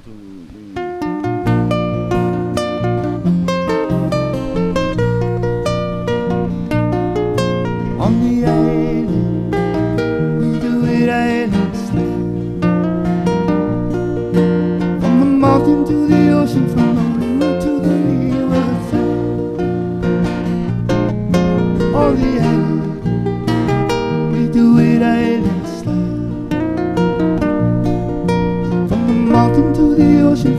On the island, we do it island style. From the mountain to the ocean, from the river to the side. On the island, we do it island style.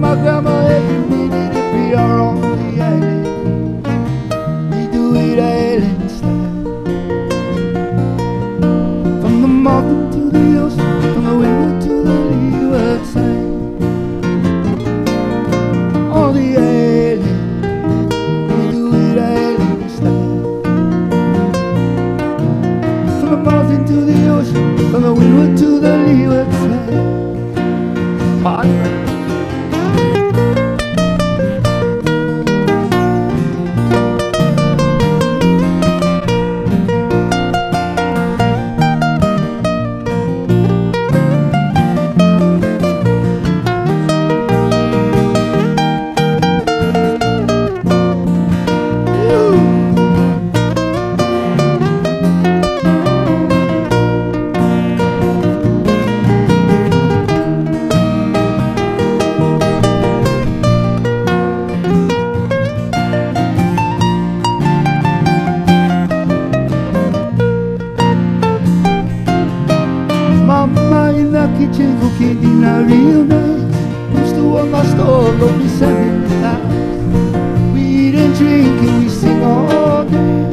my grandma every minute if we are on the island. We do it island style. From the mountain to the ocean, from the windward to the leeward side. On the island, we do it island style. From the mountain to the ocean, from the windward to the leeward side. In the kitchen cooking dinner real nice. Used to on the stove, love me seven times. We eat and drink and we sing all day.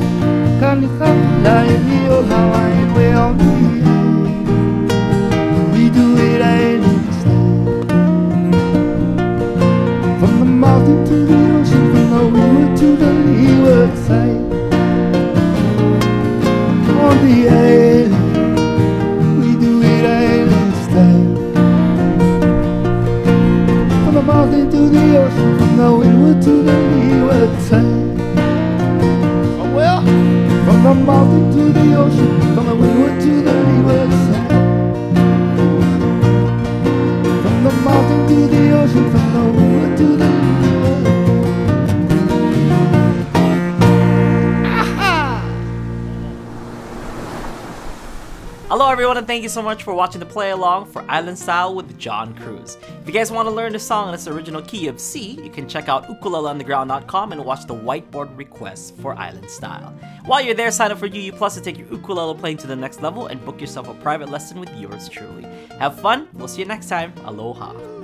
Candy coffee like the old Hawaiian way on the. We do it island style. From the mountain to the ocean, from the windward to the leeward side. From the mountain to the ocean, from the windward to the leeward side. Oh, well, from the mountain to the ocean, Hello everyone and thank you so much for watching the play along for Island Style with John Cruz. If you guys want to learn the song in its original key of C, you can check out ukuleleunderground.com and watch the whiteboard requests for Island Style. While you're there, sign up for UU Plus to take your ukulele playing to the next level and book yourself a private lesson with yours truly. Have fun, we'll see you next time. Aloha.